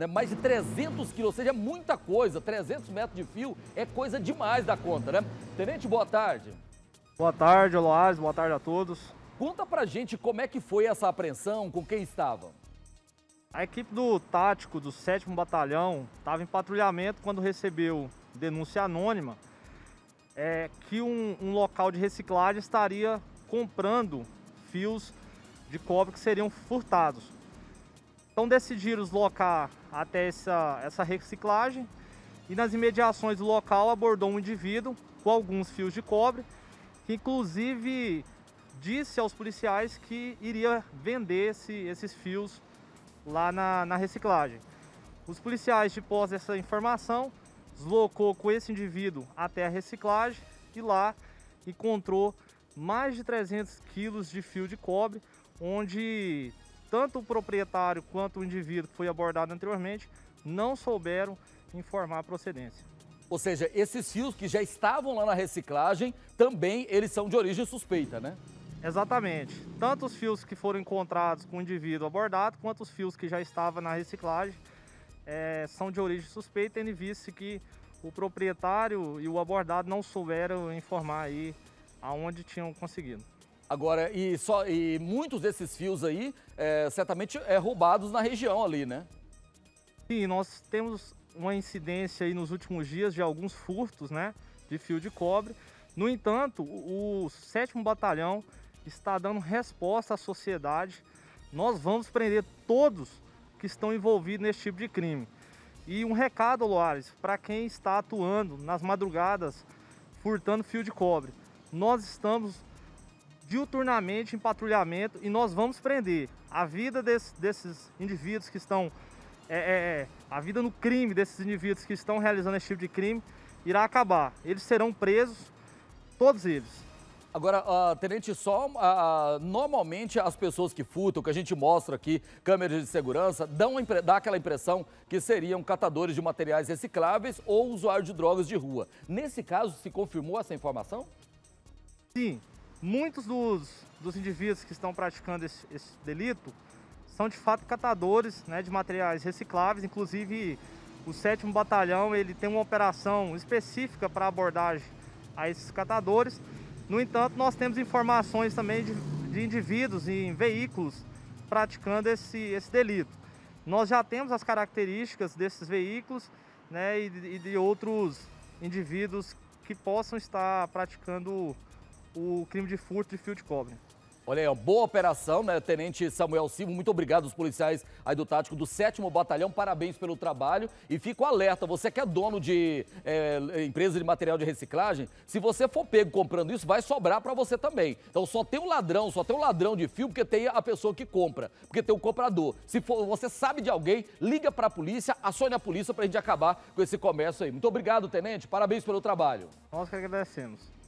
né? Mais de 300 quilos, ou seja, é muita coisa. 300 metros de fio é coisa demais da conta, né? Tenente, boa tarde. Boa tarde, Aloás, boa tarde a todos. Conta pra gente como é que foi essa apreensão, com quem estavam. A equipe do tático do 7 Batalhão estava em patrulhamento quando recebeu denúncia anônima é, que um, um local de reciclagem estaria comprando fios de cobre que seriam furtados. Então decidiram deslocar até essa, essa reciclagem e nas imediações do local abordou um indivíduo com alguns fios de cobre, que inclusive disse aos policiais que iria vender esse, esses fios lá na, na reciclagem. Os policiais, de pós dessa informação, deslocou com esse indivíduo até a reciclagem e lá encontrou mais de 300 quilos de fio de cobre, onde tanto o proprietário quanto o indivíduo que foi abordado anteriormente não souberam informar a procedência. Ou seja, esses fios que já estavam lá na reciclagem, também eles são de origem suspeita, né? Exatamente. Tanto os fios que foram encontrados com o indivíduo abordado, quanto os fios que já estavam na reciclagem, é, são de origem suspeita, tendo visto que o proprietário e o abordado não souberam informar aí aonde tinham conseguido. Agora, e, só, e muitos desses fios aí, é, certamente, é roubados na região ali, né? Sim, nós temos uma incidência aí nos últimos dias de alguns furtos, né, de fio de cobre. No entanto, o, o 7 Batalhão está dando resposta à sociedade. Nós vamos prender todos que estão envolvidos nesse tipo de crime. E um recado, Loares, para quem está atuando nas madrugadas furtando fio de cobre. Nós estamos diuturnamente em patrulhamento e nós vamos prender. A vida desse, desses indivíduos que estão. É, é, é, a vida no crime desses indivíduos que estão realizando esse tipo de crime irá acabar. Eles serão presos, todos eles. Agora, uh, Tenente, só uh, normalmente as pessoas que furtam, que a gente mostra aqui, câmeras de segurança, dão, dá aquela impressão que seriam catadores de materiais recicláveis ou usuários de drogas de rua. Nesse caso, se confirmou essa informação? Sim, muitos dos, dos indivíduos que estão praticando esse, esse delito são de fato catadores né, de materiais recicláveis, inclusive o 7 Batalhão ele tem uma operação específica para abordagem a esses catadores no entanto, nós temos informações também de, de indivíduos em veículos praticando esse, esse delito. Nós já temos as características desses veículos né, e, e de outros indivíduos que possam estar praticando o crime de furto de fio de cobre. Olha aí, ó, boa operação, né, Tenente Samuel Silva? Muito obrigado aos policiais aí do Tático do 7 Batalhão, parabéns pelo trabalho. E fico alerta, você que é dono de é, empresa de material de reciclagem, se você for pego comprando isso, vai sobrar para você também. Então só tem um ladrão, só tem um ladrão de fio porque tem a pessoa que compra, porque tem o comprador. Se for, você sabe de alguém, liga para a polícia, acione a polícia para a gente acabar com esse comércio aí. Muito obrigado, Tenente, parabéns pelo trabalho. Nós que agradecemos.